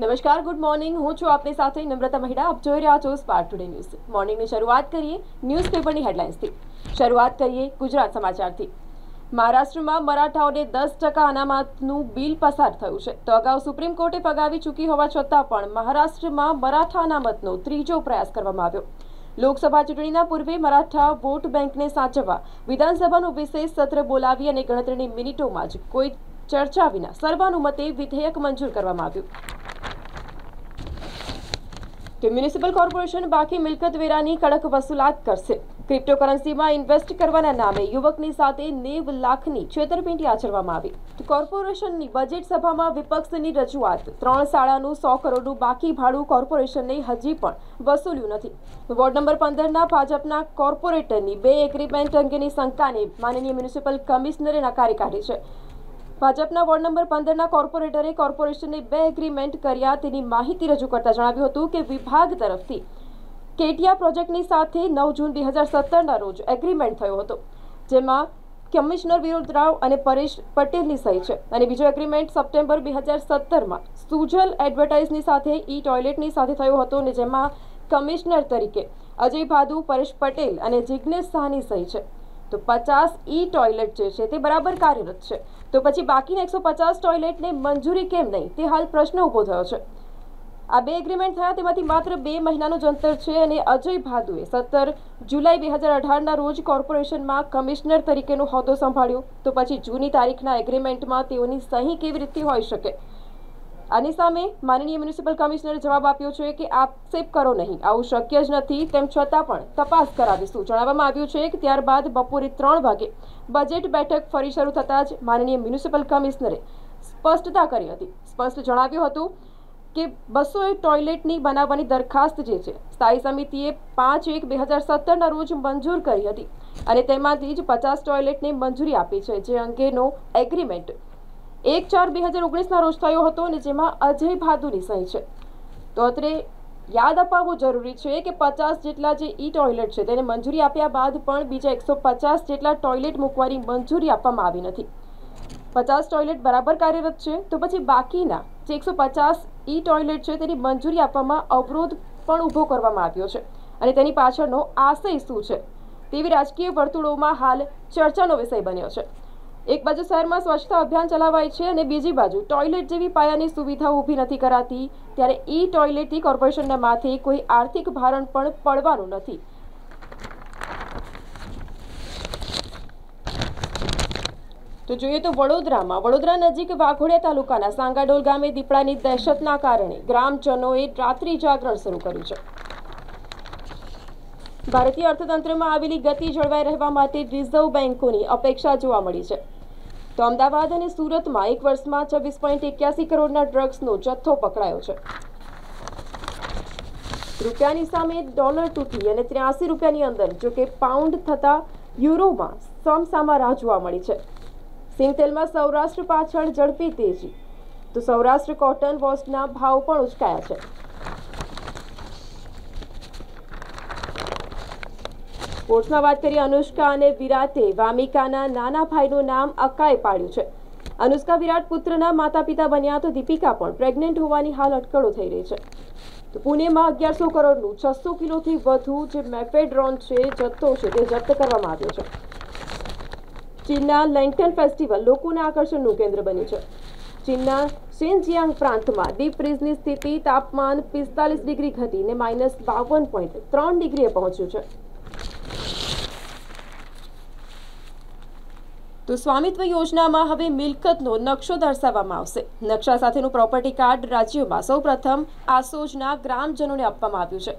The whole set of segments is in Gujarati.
નમસ્કાર, ગુડ મોર્નિંગ. હું છું આપની સાથે નમ્રતા મહિડા. આપ જોઈ રહ્યા છો સ્પાર્ક ટુડે ન્યૂઝ મોર્નિંગની શરૂઆત કરીએ ન્યૂઝપેપરની હેડલાઇન્સથી. શરૂઆત કરીએ ગુજરાત સમાચારથી. મહારાષ્ટ્રમાં મરાઠાઓને દસ ટકા અનામતનું બિલ પસાર થયું છે. તો અગાઉ સુપ્રીમ કોર્ટે ફગાવી ચૂકી હોવા છતાં પણ મહારાષ્ટ્રમાં મરાઠા અનામતનો ત્રીજો પ્રયાસ કરવામાં આવ્યો. લોકસભા ચૂંટણીના પૂર્વે મરાઠા વોટ બેંકને સાચવવા વિધાનસભાનું વિશેષ સત્ર બોલાવી અને ગણતરીની મિનિટોમાં જ કોઈ ચર્ચા વિના સર્વાનુમતે વિધેયક મંજૂર કરવામાં આવ્યું. તો મ્યુનિસિપલ કોર્પોરેશન બાકી મિલકત વેરાની કડક વસૂલાત કરશે. ક્રિપ્ટોકરન્સીમાં ઇન્વેસ્ટ કરવાના નામે યુવકની સાથે નેવ લાખની છેતરપિંડી આચરવામાં આવી. કોર્પોરેશનની બજેટ સભામાં વિપક્ષની રજૂઆત. ત્રણ શાળાનું સો કરોડનું બાકી ભાડું કોર્પોરેશનને હજી પણ વસૂલ્યું નથી. વોર્ડ નંબર પંદરના ભાજપના કોર્પોરેટરની બે એગ્રીમેન્ટ અંગેની શંકાને માનનીય મ્યુનિસિપલ કમિશનરે નકારી કાઢી છે. ભાજપના વોર્ડ નંબર પંદરના કોર્પોરેટરે કોર્પોરેશનને બે એગ્રીમેન્ટ કર્યા તેની માહિતી રજૂ કરતા જણાવ્યું હતું કે વિભાગ તરફથી કેટિયા પ્રોજેક્ટની સાથે નવ જૂન બે હજાર સત્તરના રોજ એગ્રીમેન્ટ થયો હતો, જેમાં કમિશનર વિરોધ રાવ અને પરેશ પટેલની સહી છે. અને બીજો એગ્રીમેન્ટ સપ્ટેમ્બર બે હજાર સત્તરમાં સુજલ એડવર્ટાઇઝની સાથે ઈ ટોયલેટની સાથે થયો હતો અને જેમાં કમિશનર તરીકે અજય ભાદુ, પરેશ પટેલ અને જિજ્ઞેશ શાહની સહી છે. તો પચાસ ઈ ટોયલેટ જે છે તે બરાબર કાર્યરત છે. તો પછી બાકીના એકસો પચાસ ટોયલેટને મંજૂરી કેમ નહીં? તે હાલ પ્રશ્ન ઊભો થયો છે. આ બે એગ્રીમેન્ટ થયા, તેમાંથી માત્ર બે મહિનાનું જ અંતર છે અને અજય ભાદુએ સત્તર જુલાઈ બે હજાર અઢારના રોજ કોર્પોરેશનમાં કમિશનર તરીકેનો હોદ્દો સંભાળ્યો. તો પછી જૂની તારીખના એગ્રીમેન્ટમાં તેઓની સહી કેવી રીતે હોઈ શકે? આની સામે માનનીય મ્યુનિસિપલ કમિશનરે જવાબ આપ્યો છે કે આક્ષેપ કરો નહીં. આવું શક્ય જ નથી, તેમ છતાં પણ તપાસ કરાવીશું. જણાવવામાં આવ્યું છે કે ત્યારબાદ બપોરે ત્રણ વાગે બજેટ બેઠક ફરી શરૂ થતાં જ માનનીય મ્યુનિસિપલ કમિશનરે સ્પષ્ટતા કરી હતી. સ્પષ્ટ જણાવ્યું હતું કે બસો ટોયલેટની બનાવવાની દરખાસ્ત જે છે, સ્થાયી સમિતિએ પાંચ એક બે હજાર સત્તરના રોજ મંજૂર કરી હતી અને તેમાંથી જ પચાસ ટોયલેટને મંજૂરી આપી છે, જે અંગેનો એગ્રીમેન્ટ એક ચાર બે હજાર ઓગણીસના રોજ થયો હતો અને જેમાં અજય ભાદુની સહી છે. તો અત્રે યાદ અપાવવું જરૂરી છે કે પચાસ જેટલા જે ઈ ટોયલેટ છે તેને મંજૂરી આપ્યા બાદ પણ બીજા એકસો પચાસ જેટલા ટોયલેટ મૂકવાની મંજૂરી આપવામાં આવી નથી. પચાસ ટોયલેટ બરાબર કાર્યરત છે તો પછી બાકીના જે એકસો પચાસ ઈ ટોયલેટ છે તેની મંજૂરી આપવામાં અવરોધ પણ ઊભો કરવામાં આવ્યો છે અને તેની પાછળનો આશય શું છે તેવી રાજકીય વર્તુળોમાં હાલ ચર્ચાનો વિષય બન્યો છે. એક બાજુ શહેરમાં સ્વચ્છતા અભિયાન ચલાવાય છે અને બીજી બાજુ ટોયલેટ જેવી પાયાની સુવિધા ઊભી નથી કરાતી. ત્યારે ઈ ટોયલેટથી કોર્પોરેશનના માથે કોઈ આર્થિક ભારણ પણ પડવાનું નથી. તો જોઈએ તો વડોદરામાં. વડોદરા નજીક વાઘોડિયા તાલુકાના સાંગાડોલ ગામે દીપડાની દહેશતના કારણે ગ્રામજનોએ રાત્રિ જાગરણ શરૂ કર્યું છે. ભારતીય અર્થતંત્રમાં આવેલી ગતિ જળવાઈ રહેવા માટે રિઝર્વ બેન્કોની અપેક્ષા જોવા મળી છે. તો અમદાવાદ અને સુરતમાં એક વર્ષમાં છવ્વીસ પોઈન્ટ એક્યાસી કરોડના ડ્રગ્સનો જથ્થો પકડાયો છે. રૂપિયાની સામે ડોલર તૂટી અને ત્ર્યાસી રૂપિયાની અંદર, જો કે પાઉન્ડ થતા યુરોમાં સમસામા રાહ જોવા મળી છે. સિંગતેલમાં સૌરાષ્ટ્ર પાછળ ઝડપી તેજી. તો સૌરાષ્ટ્ર કોટન વોસ્ટના ભાવ પણ ઉચકાયા છે. સ્પોર્ટ્સમાં વાત કરીએ અનુષ્કા અને વિરાટે વામિકાના નાના ભાઈનું નામ અક્કાએ પાડ્યું છે. અનુષ્કા વિરાટ પુત્રના માતા પિતા બન્યા તો દીપિકા પણ પ્રેગ્નેન્ટ હોવાની હાલ અટકળો થઈ રહી છે. તો પુણેમાં અગિયારસો કરોડનું છસો કિલોથી વધુ જે મેફેડ્રોન છે, જથ્થો છે તે જપ્ત કરવામાં આવ્યો છે. ચીનના લેન્ટન ફેસ્ટિવલ લોકોના આકર્ષણનું કેન્દ્ર બન્યું છે. ચીનના શેનજિયાંગ પ્રાંતમાં ડીપ ફ્રીઝની સ્થિતિ તાપમાન પિસ્તાલીસ ડિગ્રી ઘટીને માઇનસ બાવન પોઈન્ટ ત્રણ ડિગ્રીએ પહોંચ્યું છે. તો સ્વામિત્વ યોજનામાં હવે મિલકતનો નકશો દર્શાવવામાં આવશે. નકશા સાથેનું પ્રોપર્ટી કાર્ડ રાજ્યોમાં સૌપ્રથમ આસોજના ગ્રામજનોને આપવામાં આવ્યું છે.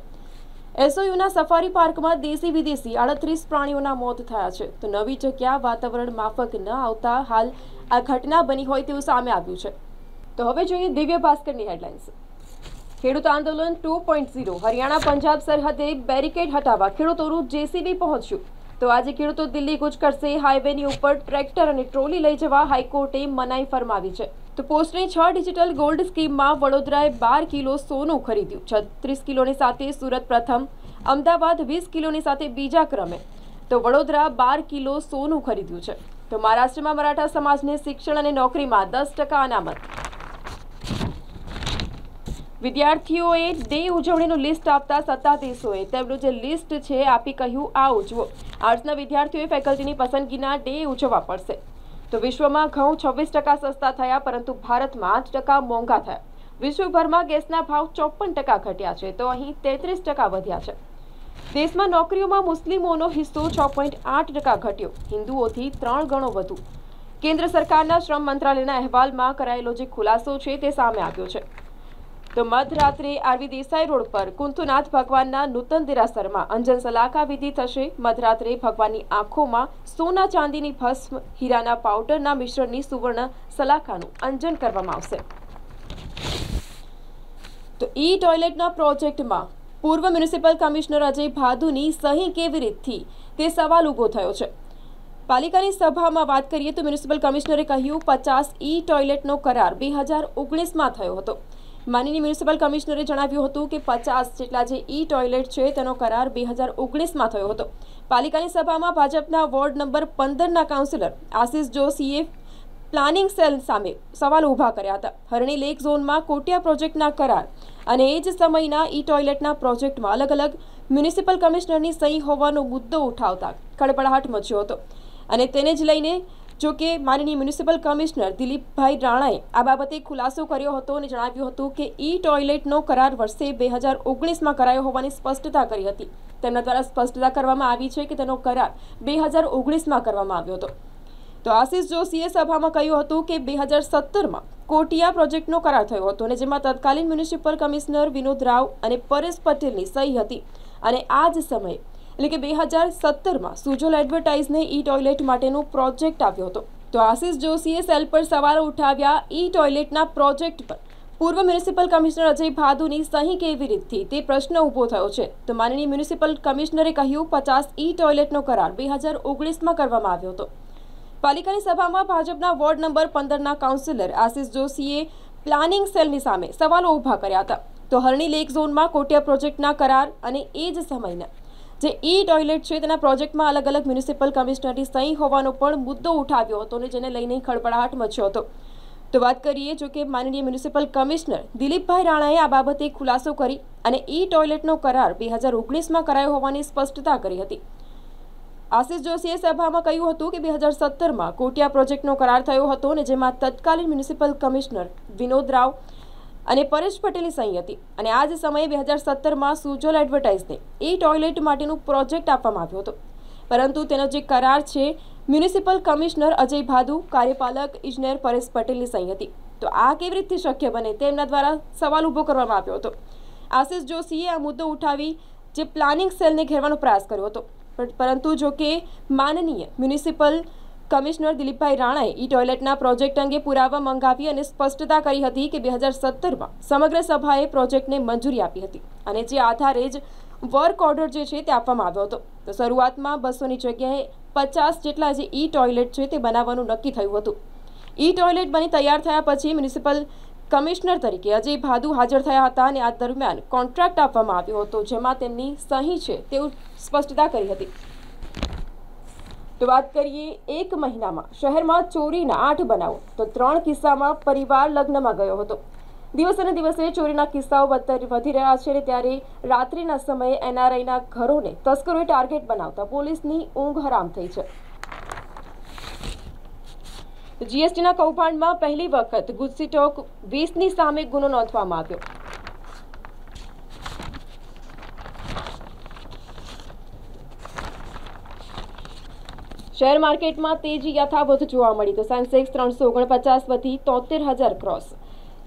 એસઓયુના સફારી પાર્કમાં દેશી વિદેશી આડત્રીસ પ્રાણીઓના મોત થયા છે. તો નવી જગ્યા વાતાવરણ માફક ન આવતા હાલ આ ઘટના બની હોય તેવું સામે આવ્યું છે. તો હવે જોઈએ દિવ્ય ભાસ્કરની હેડલાઇન્સ. ખેડૂત આંદોલન two point zero. Haryana Punjab સરહદે બેરિકેડ હટાવવા ખેડૂતોનું જેસીબી પહોંચ્યું. તો આજે ખેડૂતો દિલ્હી કૂચ કરશે હાઈવેની ઉપર ટ્રેક્ટર અને ટ્રોલી લઈ જવા હાઈકોર્ટે મનાઈ ફરમાવી છે. તો પોસ્ટની છ ડિજિટલ ગોલ્ડ સ્કીમમાં વડોદરાએ બાર કિલો સોનું ખરીદ્યું. છત્રીસ કિલોની સાથે સુરત પ્રથમ, અમદાવાદ વીસ કિલોની સાથે બીજા ક્રમે. તો વડોદરા બાર કિલો સોનું ખરીદ્યું છે. તો મહારાષ્ટ્રમાં મરાઠા સમાજને શિક્ષણ અને નોકરીમાં દસ ટકા અનામત. વિદ્યાર્થીઓએ ડે ઉજવણીનું લિસ્ટ આપતા સત્તાધીશોએ તેમનું જે લિસ્ટ છે આપી કહ્યું આ ઉજવો આર્ટ્સના વિદ્યાર્થીઓએ ફેકલ્ટીની પસંદગીના ડે ઉજવવા પડશે. તો વિશ્વમાં ઘઉં છવ્વીસ ટકા સસ્તા થયા, પરંતુ ભારતમાં આઠ ટકા મોંઘા થયા. વિશ્વભરમાં ગેસના ભાવ ચોપન ટકા ઘટ્યા છે, તો અહીં તેત્રીસ ટકા વધ્યા છે. દેશમાં નોકરીઓમાં મુસ્લિમોનો હિસ્સો છ પોઈન્ટ આઠ ટકા ઘટ્યો, હિન્દુઓથી ત્રણ ગણો વધુ. કેન્દ્ર સરકારના શ્રમ મંત્રાલયના અહેવાલમાં કરાયેલો જે ખુલાસો છે તે સામે આવ્યો છે. તો મધરાત્રે આરવી દેસાઈ રોડ પર કુંતુનાથ ભગવાનના નૂતન દેરાસરમાં અંજન સલાકા વિધિ થશે. મધરાત્રે ભગવાનની આંખોમાં સોના ચાંદીની ભસ્મ, હીરાના પાવડરના મિશ્રણની સુવર્ણ સલાકાનું અંજન કરવામાં આવશે. તો ઈ ટોયલેટના પ્રોજેક્ટમાં પૂર્વ મ્યુનિસિપલ કમિશનર અજય ભાદુની સહી કેવી રીતથી તે સવાલ ઊભો થયો છે. પાલિકાની સભામાં વાત કરીએ તો મ્યુનિસિપલ કમિશનરે કહ્યું, પચાસ ઈ ટોયલેટનો કરાર બે હજાર ઓગણીસમાં થયો હતો. માનનીય મ્યુનિસિપલ કમિશનરે જણાવ્યું હતું કે પચાસ જેટલા જે ઈ ટોયલેટ છે, તેનો કરાર બે હજાર ઓગણીસમાં થયો હતો. પાલિકાની સભામાં ભાજપના વોર્ડ નંબર પંદરના કાઉન્સિલર આશિષ જોશીએ પ્લાનિંગ સેલ સામે સવાલ ઊભા કર્યા હતા. હરણી લેક ઝોનમાં કોટિયા પ્રોજેક્ટના કરાર અને એ જ સમયના ઈ ટોયલેટના પ્રોજેક્ટમાં અલગ અલગ મ્યુનિસિપલ કમિશનરની સહી હોવાનો મુદ્દો ઉઠાવતા ખળબળાહટ મચ્યો હતો. અને તેને જ લઈને જો કે માનનીય મ્યુનિસિપલ કમિશનર દિલીપભાઈ રાણાએ આ બાબતે ખુલાસો કર્યો હતો અને જણાવ્યું હતું કે ઈ ટોયલેટનો કરાર વર્ષે બે હજાર ઓગણીસમાં કરાયો હોવાની સ્પષ્ટતા કરી હતી. તેમના દ્વારા સ્પષ્ટતા કરવામાં આવી છે કે તેનો કરાર બે હજાર ઓગણીસમાં કરવામાં આવ્યો હતો. તો આશિષ જોશીએ સભામાં કહ્યું હતું કે બે હજાર સત્તરમાં કોટિયા પ્રોજેક્ટનો કરાર થયો હતો અને જેમાં તત્કાલીન મ્યુનિસિપલ કમિશનર વિનોદ રાવ અને પરેશ પટેલની સહી હતી. અને આ જ સમયે એટલે કે બે હજાર સત્તરમાં સુજોલ એડવર્ટાઇઝને ઈ ટોયલેટ માટેનો પ્રોજેક્ટ આવ્યો હતો. તો આશિષ જોશીએ સેલ પર સવાલો ઉઠાવ્યા ઈ ટોયલેટના પ્રોજેક્ટ પર. પૂર્વ મ્યુનિસિપલ કમિશનર અજય ભાદુની સહી કેવી રીતથી તે પ્રશ્ન ઊભો થયો છે. તો માનનીય મ્યુનિસિપલ કમિશનરે કહ્યું, પચાસ ઈ ટોયલેટનો કરાર બે હજાર ઓગણીસમાં કરવામાં આવ્યો હતો. પાલિકાની સભામાં ભાજપના વોર્ડ નંબર પંદરના કાઉન્સિલર આશિષ જોશીએ પ્લાનિંગ સેલની સામે સવાલો ઊભા કર્યા હતા. તો હરણી લેક ઝોનમાં કોટિયા પ્રોજેક્ટના કરાર અને એ જ સમયના જે ઈ ટોયલેટ છે, તેના પ્રોજેક્ટમાં અલગ અલગ મ્યુનિસિપલ કમિશનરની સહી હોવાનો પણ મુદ્દો ઉઠાવ્યો હતો અને જેને લઈને ખળભળાટ મચ્યો હતો. તો વાત કરીએ, જો કે માનનીય મ્યુનિસિપલ કમિશનર દિલીપભાઈ રાણાએ આ બાબતે ખુલાસો કરી અને ઈ ટોયલેટનો કરાર બે હજાર ઓગણીસમાં કરાયો હોવાની સ્પષ્ટતા કરી હતી. આશિષ જોશીએ સભામાં કહ્યું હતું કે બે હજાર સત્તરમાં કોટિયા પ્રોજેક્ટનો કરાર થયો હતો અને જેમાં તત્કાલીન મ્યુનિસિપલ કમિશનર વિનોદ રાવ અને પરેશ પટેલની સહી હતી. અને આ જ સમયે બે હજાર સત્તરમાં સુજોલ એડવર્ટાઇઝને એ ટોયલેટ માટેનું પ્રોજેક્ટ આપવામાં આવ્યો હતો. પરંતુ તેનો જે કરાર છે, મ્યુનિસિપલ કમિશનર અજય ભાદુ, કાર્યપાલક ઇજનેર પરેશ પટેલની સહી હતી. તો આ કેવી રીતે શક્ય બને તેમના દ્વારા સવાલ ઊભો કરવામાં આવ્યો હતો. આશિષ જોશીએ આ મુદ્દો ઉઠાવી જે પ્લાનિંગ સેલને ઘેરવાનો પ્રયાસ કર્યો હતો. પરંતુ જો કે માનનીય મ્યુનિસિપલ કમિશનર દિલીપભાઈ રાણાએ ઈ ટોયલેટના પ્રોજેક્ટ અંગે પુરાવા મંગાવી અને સ્પષ્ટતા કરી હતી કે બે હજાર સત્તરમાં સમગ્ર સભાએ પ્રોજેક્ટને મંજૂરી આપી હતી અને જે આધારે જ વર્ક ઓર્ડર જે છે તે આપવામાં આવ્યો હતો. તો શરૂઆતમાં બસોની જગ્યાએ પચાસ જેટલા જે ઈ ટોયલેટ છે તે બનાવવાનું નક્કી થયું હતું. ઈ ટોયલેટ બની તૈયાર થયા પછી મ્યુનિસિપલ કમિશનર તરીકે અજય ભાદુ હાજર થયા હતા અને આ દરમિયાન કોન્ટ્રાક્ટ આપવામાં આવ્યો હતો, જેમાં તેમની સહી છે તેવું સ્પષ્ટતા કરી હતી. તો વાત કરીએ એક મહિનામાં. શહેરમાં ચોરીના આઠ બનાવો. તો ત્રણ કિસ્સામાં પરિવાર લગ્નમાં ગયો હતો. દિવસે દિવસે ચોરીના કિસ્સાઓ વધી રહ્યા છે ત્યારે રાત્રિના સમયે એનઆરઆઈના ઘરોને તસ્કરોએ ટાર્ગેટ બનાવતા પોલીસની ઊંઘ હરામ થઈ છે. જીએસટીના કૌભાંડમાં પહેલી વખત ગુજસીટોક વીસની સામે ગુનો નોંધવામાં આવ્યો. શેર માર્કેટમાં તેજી યથાવત જોવા મળી તો સેન્સેક્સ ત્રણસો ઓગણપચાસ વધી તોતેર હજાર ક્રોસ.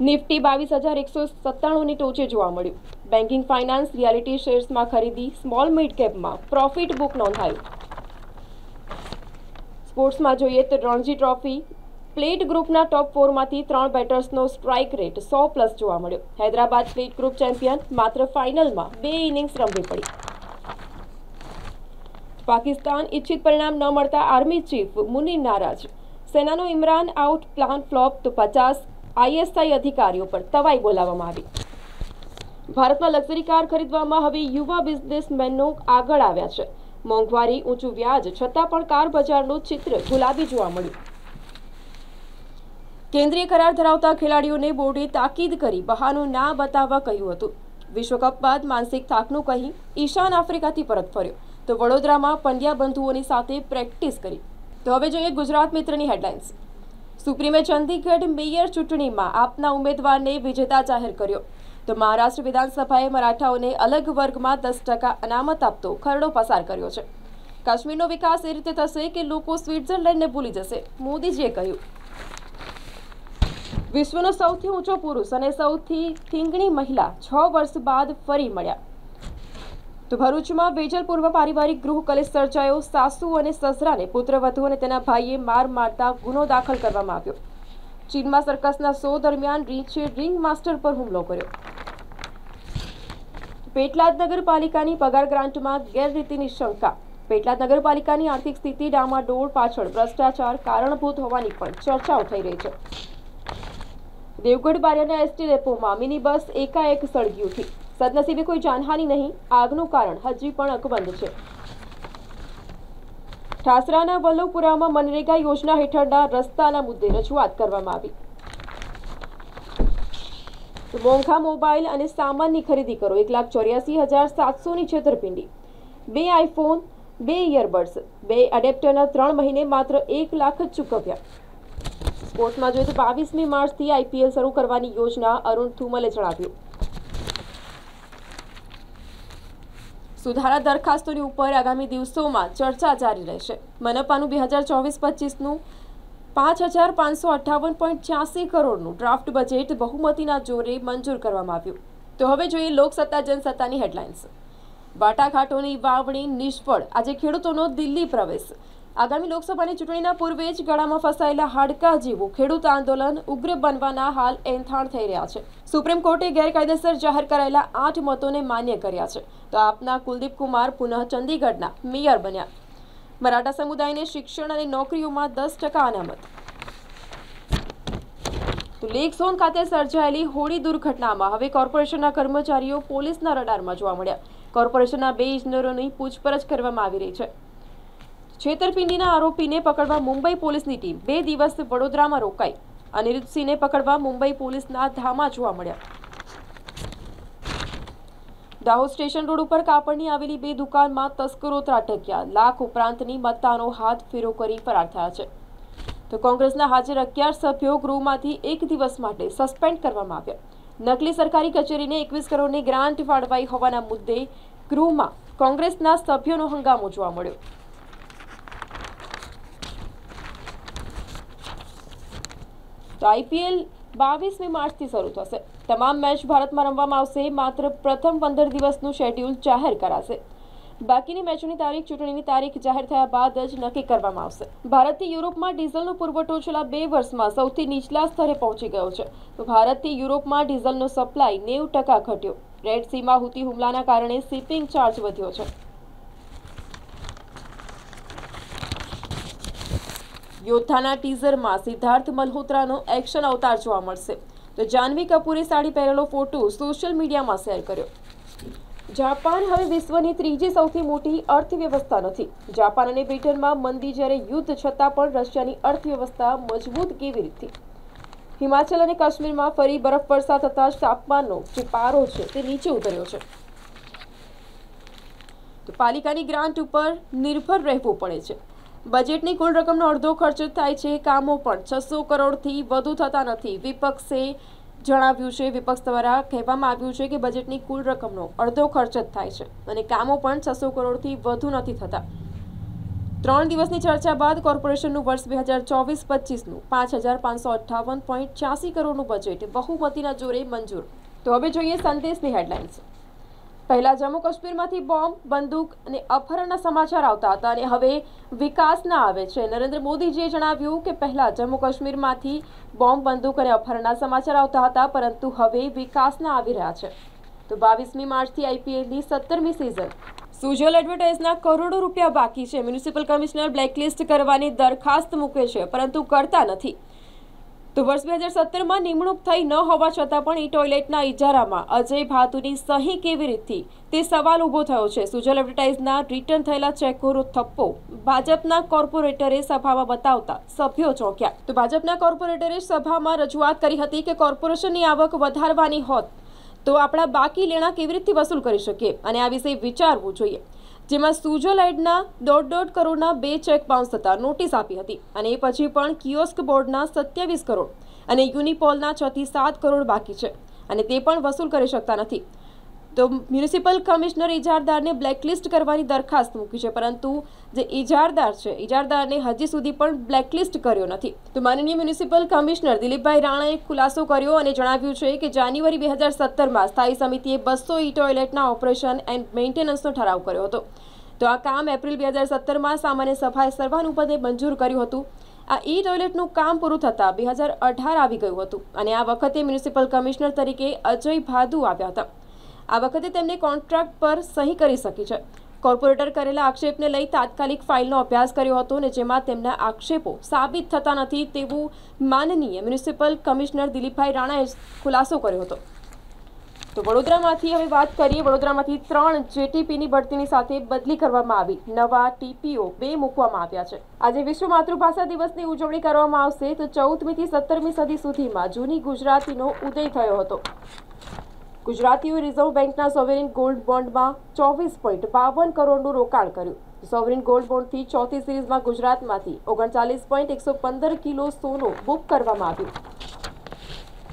નિફ્ટી બાવીસ હજાર એકસો સત્તાણુંની ટોચે જોવા મળ્યું. બેન્કિંગ ફાઇનાન્સ રિયાલિટી શેર્સમાં ખરીદી સ્મોલ મિડ કેપમાં પ્રોફિટ બુક નોંધાયું. સ્પોર્ટ્સમાં જોઈએ તો રણજી ટ્રોફી. પ્લેટ ગ્રુપના ટોપ ફોરમાંથી ત્રણ બેટર્સનો સ્ટ્રાઇક રેટ સો પ્લસ જોવા મળ્યો. હૈદરાબાદ પ્લેટ ગ્રુપ ચેમ્પિયન માત્ર ફાઇનલમાં બે ઇનિંગ્સ રમવી પડી. પાકિસ્તાન ઇચ્છિત પરિણામ ન મળતા આર્મી ચીફ મુનિર નારાજ. સેનાનો ઇમરાન આઉટ પ્લાન ફ્લોપ તો પચાસ આઈએસઆઈ અધિકારીઓ પર તવાઈ બોલાવવામાં આવી. ભારતમાં લક્ઝરી કાર ખરીદવામાં હવે યુવા બિઝનેસમેનો આગળ આવ્યા છે. મોંઘવારી, ઊંચું વ્યાજ છતાં પણ કાર બજારનું ચિત્ર ગુલાબી જોવા મળ્યું. કેન્દ્રીય કરાર ધરાવતા ખેલાડીઓને બોર્ડે તાકીદ કરી બહાનું ના બતાવવા કહ્યું હતું. વિશ્વકપ બાદ માનસિક થાકનું કહી ઈશાન આફ્રિકાથી પરત ફર્યો. તો વડોદરામાં પંડ્યા બંધુઓની સાથે પ્રેક્ટિસ કરી. તો હવે જોઈએ ગુજરાત મિત્રની હેડલાઇન્સ. સુપ્રીમે ચંદીગઢ મેયર ચૂંટણીમાં આપના ઉમેદવારને વિજેતા જાહેર કર્યો. તો મહારાષ્ટ્ર વિધાનસભાએ મરાઠાઓને અલગ વર્ગમાં દસ ટકા અનામત આપતો ખરડો પસાર કર્યો છે. કાશ્મીરનો વિકાસ એ રીતે થશે કે લોકો સ્વિટ્ઝરલેન્ડને ભૂલી જશે, મોદીજીએ કહ્યું. વિશ્વનો સૌથી ઊંચો પુરુષ અને સૌથી થીંગણી મહિલા છ વર્ષ બાદ ફરી મળ્યા. તો ભરૂચમાં વેજલપુરમાં પારિવારિક ગૃહ કલેશ સર્જાયો. સાસુ અને સસરાને પુત્રવધુ અને તેના ભાઈએ માર મારતા ગુનો દાખલ કરવામાં આવ્યો. ચીનમાં સર્કસના શો દરમિયાન રીંછે રિંગ માસ્ટર પર હુમલો કર્યો. પેટલાદ નગરપાલિકાની પગાર ગ્રાન્ટમાં ગેરરીતિની શંકા. પેટલાદ નગરપાલિકાની આર્થિક સ્થિતિ ડામાડોળ પાછળ ભ્રષ્ટાચાર કારણભૂત હોવાની પણ ચર્ચાઓ થઈ રહી છે. દેવગઢ બારિયાના એસટી ડેપોમાં મિની બસ એકાએક સળગી ઉઠી. સદનસીબે કોઈ જાનહાનિ નહીં. આગનું કારણ હજી પણ અકબંધ છે. ઠાસરાના વલ્લભપુરામાં મનરેગા યોજના હેઠળના રસ્તાના મુદ્દે રજૂઆત કરવામાં આવી. મોંઘા મોબાઈલ અને સામાનની ખરીદી કરો. એક લાખ ચોર્યાસી હજાર સાતસોની છેતરપિંડી. બે આઈફોન, બે ઇયરબડ્સ બે એડેપ્ટરના ત્રણ મહિને માત્ર એક લાખ જ ચૂકવ્યા. સ્પોર્ટ્સમાં જોઈએ તો બાવીસમી માર્ચથી આઈપીએલ શરૂ કરવાની યોજના અરુણ થુમલે જણાવ્યું. સુધારા દરખાસ્તોની ઉપર આગામી દિવસોમાં ચર્ચા જારી રહેશે. મનપાનું બે હજાર ચોવીસ પચીસનું પાંચ હજાર પાંચસો અઠ્ઠાવન પોઈન્ટ છ્યાસી કરોડનું ડ્રાફ્ટ બજેટ બહુમતીના જોરે મંજૂર કરવામાં આવ્યું. તો હવે જોઈએ લોકસત્તા જનસત્તાની હેડલાઇન્સ. વાટાઘાટોની વાવણી નિષ્ફળ. આજે ખેડૂતોનો દિલ્હી પ્રવેશ. આગામી લોકસભાની ચૂંટણીના પૂર્વે જ ગળામાં ફસાયેલા હાડકા જેવું ખેડૂત આંદોલન ઉગ્ર બનવાના હાલ એંથાણ થઈ રહ્યા છે. સુપ્રીમ કોર્ટે ગેરકાયદેસર જાહેર કરાયેલા આઠ મતોને માન્ય કર્યા છે. તો આપના કુલદીપ કુમાર પુનઃ ચંદીગઢના મેયર બન્યા. મરાઠા સમુદાયને શિક્ષણ અને નોકરીઓમાં દસ ટકા અનામત. લેક ઝોન ખાતે સર્જાયેલી હોળી દુર્ઘટનામાં હવે કોર્પોરેશનના કર્મચારીઓ પોલીસના રડારમાં જોવા મળ્યા. કોર્પોરેશનના બે ઇજનેરોની પૂછપરછ કરવામાં આવી રહી છે. છેતરપિંડીના આરોપીને પકડવા મુંબઈ પોલીસની ટીમ. બે દિવસ વડોદરામાં રોકાઈ. અનિરુદ્ધસિંહને પકડવા મુંબઈ પોલીસના ધામા જોવા મળ્યા. દાહોદ સ્ટેશન રોડ ઉપર કાપડની આવેલી બે દુકાનમાં તસ્કરો ત્રાટક્યા. લાખ ઉપરાંતની મત્તાનો હાથ ફેરો કરી ફરાર થયા છે. તો કોંગ્રેસના હાજર અગિયાર સભ્યો ગૃહમાંથી એક દિવસ માટે સસ્પેન્ડ કરવામાં આવ્યા. નકલી સરકારી કચેરીને એકવીસ કરોડની ગ્રાન્ટ ફાળવાઈ હોવાના મુદ્દે ગૃહમાં કોંગ્રેસના સભ્યોનો હંગામો જોવા મળ્યો. આઈપીએલ બાવીસમી માર્ચથી શરૂ થશે. તમામ મેચ ભારતમાં રમવામાં આવશે. માત્ર પ્રથમ પંદર દિવસનું શેડ્યુલ જાહેર કરાશે. બાકીની મેચોની તારીખ ચૂંટણીની તારીખ જાહેર થયા બાદ જ નક્કી કરવામાં આવશે. ભારતથી યુરોપમાં ડીઝલનો પુરવઠો છેલ્લા બે વર્ષમાં સૌથી નીચલા સ્તરે પહોંચી ગયો છે. તો ભારતથી યુરોપમાં ડીઝલનો સપ્લાય નેવું ટકા ઘટ્યો. રેડ સીમાં હુતી હુમલાના કારણે શિપિંગ ચાર્જ વધ્યો છે. યોદ્ધાના ટીઝરમાં સિદ્ધાર્થ મલ્હોત્રાનો એક્શન અવતાર જોવા મળશે. તો જાનવી કપૂરે સાડી પહેરેલો ફોટો સોશિયલ મીડિયામાં શેર કર્યો. જાપાન હવે વિશ્વની ત્રીજી સૌથી મોટી અર્થવ્યવસ્થા નથી. જાપાન અને બ્રિટનમાં મંદી જ્યારે યુદ્ધ છતાં પણ રશિયાની અર્થવ્યવસ્થા મજબૂત કેવી રીતે? હિમાચલ અને કાશ્મીરમાં ફરી બરફવર્ષા થતાં તાપમાનનો જે પારો છે તે નીચે ઉતર્યો છે. તો પાલિકાની ગ્રાન્ટ ઉપર નિર્ભર રહેવું પડે છે. બજેટની કુલ રકમનો અડધો ખર્ચ થાય છે. કામો પણ છસો કરોડથી વધુ થતા નથી. વિપક્ષે જણાવ્યું છે, વિપક્ષ દ્વારા કહેવામાં આવ્યું છે કે બજેટની કુલ રકમનો અડધો ખર્ચ જ થાય છે અને કામો પણ છસો કરોડથી વધુ નથી થતા. ત્રણ દિવસની ચર્ચા બાદ કોર્પોરેશનનું વર્ષ બે હજાર ચોવીસ પચીસનું પાંચ હજાર પાંચસો અઠ્ઠાવન પોઈન્ટ છ્યાસી કરોડનું બજેટ બહુમતીના જોરે મંજૂર. તો હવે જોઈએ સંદેશની હેડલાઇન્સ. પહેલા જમ્મુ કાશ્મીરમાંથી બોમ્બ, બંદૂક અને અપહરણના સમાચાર આવતા હતા અને હવે વિકાસના આવે છે. નરેન્દ્ર મોદીજીએ જણાવ્યું કે પહેલા જમ્મુ કાશ્મીરમાંથી બોમ્બ, બંદૂક અને અપહરણના સમાચાર આવતા હતા, પરંતુ હવે વિકાસના આવી રહ્યા છે. તો બાવીસમી માર્ચથી આઈપીએલની સત્તરમી સિઝન સુજોલ એડવર્ટાઇઝના કરોડો રૂપિયા બાકી છે. મ્યુનિસિપલ કમિશનર બ્લેકલિસ્ટ કરવાની દરખાસ્ત મૂકે છે, પરંતુ કરતા નથી. તો વર્ષ બે હજાર સત્તરમાં નિમણૂક થઈ ન હોવા છતાં પણ ઈ ટોયલેટના ઇજારામાં અજય ભાતુની સહી કેવી રીતથી? તે સવાલ ઊભો થયો છે. સુજલ એડવર્ટાઇઝના રિટર્ન થયેલા ચેકોરો થપ્પો ભાજપના કોર્પોરેટરે સભામાં બતાવતા સભ્યો ચોંક્યા. તો ભાજપના કોર્પોરેટરે સભામાં રજૂઆત કરી હતી કે કોર્પોરેશનની આવક વધારવાની હોત. તો આપણા બાકી લેણા કેવી રીતે વસૂલ કરી શકીએ? અને આ વિશે વિચારવું જોઈએ. જેમાં સુજોલાઇડના દોઢ દોઢ કરોડના બે ચેક બાઉન્સ થતા નોટિસ આપી હતી. અને એ પછી પણ કિયોસ્ક બોર્ડના સત્યાવીસ કરોડ અને યુનિપોલના છ થી સાત કરોડ બાકી છે. અને તે પણ વસૂલ કરી શકતા નથી. તો મ્યુનિસિપલ કમિશનર ઇજારદારને બ્લેકલિસ્ટ કરવાની દરખાસ્ત મૂકી છે, પરંતુ જે ઇજારદાર છે, ઇજારદારને હજી સુધી પણ બ્લેકલિસ્ટ કર્યો નથી. તો માનનીય મ્યુનિસિપલ કમિશનર દિલીપભાઈ રાણાએ ખુલાસો કર્યો અને જણાવ્યું છે કે જાન્યુઆરી બે હજાર સત્તરમાં સ્થાયી સમિતિએ બસો ઈ ટોયલેટના ઓપરેશન એન્ડ મેન્ટેનન્સનો ઠરાવ કર્યો હતો. તો આ કામ એપ્રિલ બે હજાર સત્તરમાં સામાન્ય સભાએ સર્વાનુપદે મંજૂર કર્યું હતું. આ ઈ ટોયલેટનું કામ પૂરું થતાં બે હજાર અઢાર આવી ગયું હતું અને આ વખતે મ્યુનિસિપલ કમિશનર તરીકે અજય ભાદુ આવ્યા હતા. આ વખતે તેમને કોન્ટ્રાક્ટ પર સહી કરી શકી છે. કોર્પોરેટર કરેલા આક્ષેપને લઈ તાત્કાલિક ફાઇલનો અભ્યાસ કર્યો હતો અને જેમાં તેમના આક્ષેપો સાબિત થતા નથી તેવું માનનીય મ્યુનિસિપલ કમિશનર દિલીપભાઈ રાણાએ ખુલાસો કર્યો હતો. તો વડોદરામાંથી હવે વાત કરીએ. વડોદરામાંથી ત્રણ જેટીપીની બઢતીની સાથે બદલી કરવામાં આવી. નવા ટીપીઓ બે મૂકવામાં આવ્યા છે. આજે વિશ્વ માતૃભાષા દિવસની ઉજવણી કરવામાં આવશે. તો ચૌદમીથી સત્તરમી સદી સુધીમાં જૂની ગુજરાતીનો ઉદય થયો હતો. ગુજરાતીઓએ રિઝર્વ બેંકના સોવેરિન ગોલ્ડ બોન્ડમાં ચોવીસ પોઈન્ટ બાવન કરોડનું રોકાણ કર્યું. સોવરિન ગોલ્ડ બોન્ડથી ચોથી સિરીઝમાં ગુજરાતમાંથી ઓગણચાલીસ પોઈન્ટ એકસો પંદર કિલો સોનું બુક કરવામાં આવ્યું.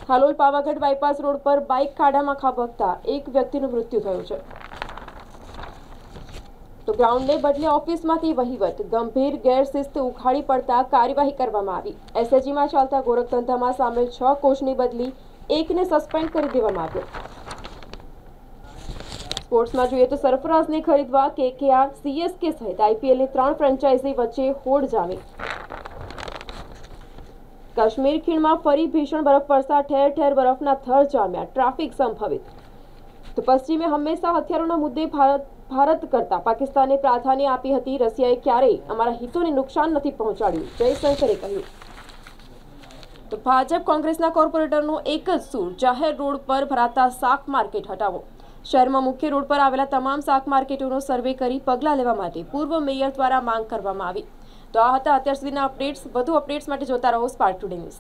હાલોલ પાવાગઢ બાયપાસ રોડ પર બાઇક ખાડામાં ખાબકતા એક વ્યક્તિનું મૃત્યુ થયું છે. તો ગ્રાઉન્ડને બદલે ઓફિસમાંથી વહીવટ, ગંભીર ગેરશિસ્ત ઉખાડી પડતા કાર્યવાહી કરવામાં આવી. એસએજીમાં ચાલતા ગોરખધંધામાં સામેલ છ કોચની બદલી એકને સસ્પેન્ડ કરી દેવામાં આવ્યો. સ્પોર્ટ્સમાં જોઈએ તો સરફરાઝને ખરીદવા કેકેઆર, સીએસકે સહિત આઈપીએલની ત્રણ ફ્રેન્ચાઇઝી વચ્ચે હોડ જામી. કાશ્મીર ખીણમાં ફરી ભીષણ બરફવર્ષા ઠેર ઠેર બરફના થર જામ્યા, ટ્રાફિક સંભવિત. તો પશ્ચિમે હંમેશા હથિયારોના મુદ્દે ભારત ભારત કરતા પાકિસ્તાને પ્રાધાન્ય આપી હતી રશિયાએ ક્યારેય અમારા હિતોને નુકસાન નથી પહોંચાડ્યું, જયશંકરે કહ્યું. તો ભાજપ કોંગ્રેસના કોર્પોરેટરનો એક જ સૂર, જાહેર રોડ પર ભરાતા શાક માર્કેટ હટાવો. શહેરમાં મુખ્ય રોડ પર આવેલા તમામ શાક માર્કેટોનો સર્વે કરી પગલાં લેવા માટે પૂર્વ મેયર દ્વારા માંગ કરવામાં આવી. તો આ હતા અત્યાર સુધીના અપડેટ્સ. વધુ અપડેટ્સ માટે જોતા રહો સ્પાર્ક ટુડે ન્યૂઝ